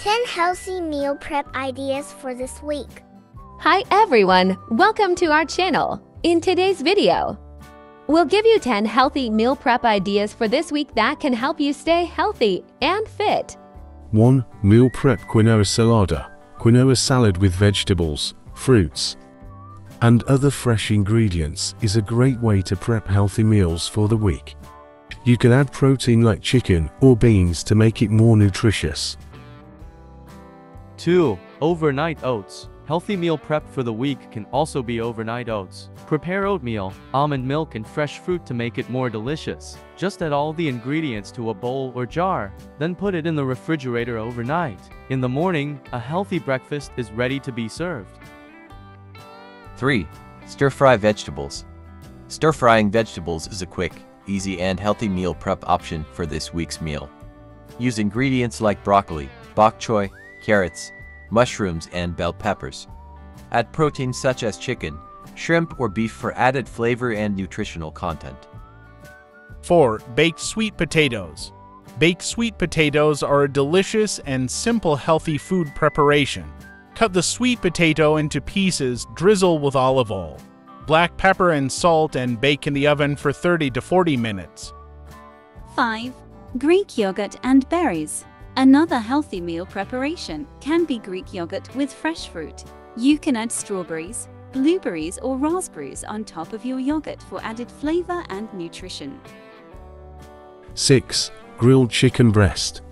10 healthy meal prep ideas for this week. Hi everyone, welcome to our channel. In today's video, we'll give you 10 healthy meal prep ideas for this week that can help you stay healthy and fit. 1. Meal prep quinoa salada. Quinoa salad with vegetables, fruits, and other fresh ingredients is a great way to prep healthy meals for the week. You can add protein like chicken or beans to make it more nutritious. 2. Overnight oats. Healthy meal prep for the week can also be overnight oats. Prepare oatmeal, almond milk and fresh fruit to make it more delicious. Just add all the ingredients to a bowl or jar, then put it in the refrigerator overnight. In the morning, a healthy breakfast is ready to be served. 3. Stir-fry vegetables. Stir-frying vegetables is a quick, easy and healthy meal prep option for this week's meal. Use ingredients like broccoli, bok choy, carrots, mushrooms, and bell peppers. Add proteins such as chicken, shrimp, or beef for added flavor and nutritional content. 4. Baked sweet potatoes. Baked sweet potatoes are a delicious and simple healthy food preparation. Cut the sweet potato into pieces, drizzle with olive oil, black pepper and salt, and bake in the oven for 30 to 40 minutes. 5. Greek yogurt and berries. Another healthy meal preparation can be Greek yogurt with fresh fruit. You can add strawberries, blueberries, or raspberries on top of your yogurt for added flavor and nutrition. 6. Grilled chicken breast.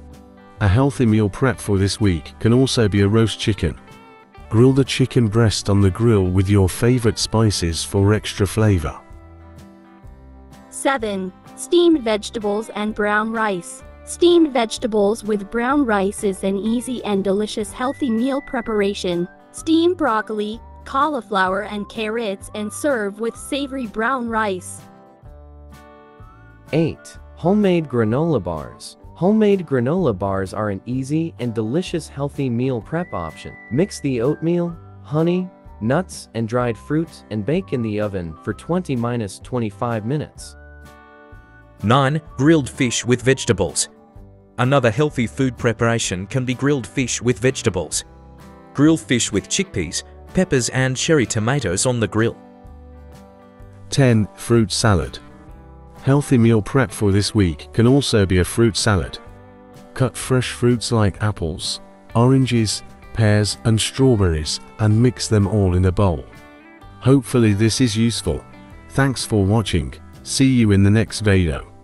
A healthy meal prep for this week can also be a roast chicken. Grill the chicken breast on the grill with your favorite spices for extra flavor. 7. Steamed vegetables and brown rice. Steamed vegetables with brown rice is an easy and delicious healthy meal preparation. Steam broccoli, cauliflower and carrots and serve with savory brown rice. 8. Homemade granola bars. Homemade granola bars are an easy and delicious healthy meal prep option. Mix the oatmeal, honey, nuts, and dried fruits and bake in the oven for 20-25 minutes. 9. Grilled fish with vegetables. Another healthy food preparation can be grilled fish with vegetables. Grill fish with chickpeas, peppers and cherry tomatoes on the grill. 10. Fruit salad. Healthy meal prep for this week can also be a fruit salad. Cut fresh fruits like apples, oranges, pears and strawberries and mix them all in a bowl. Hopefully this is useful. Thanks for watching. See you in the next video.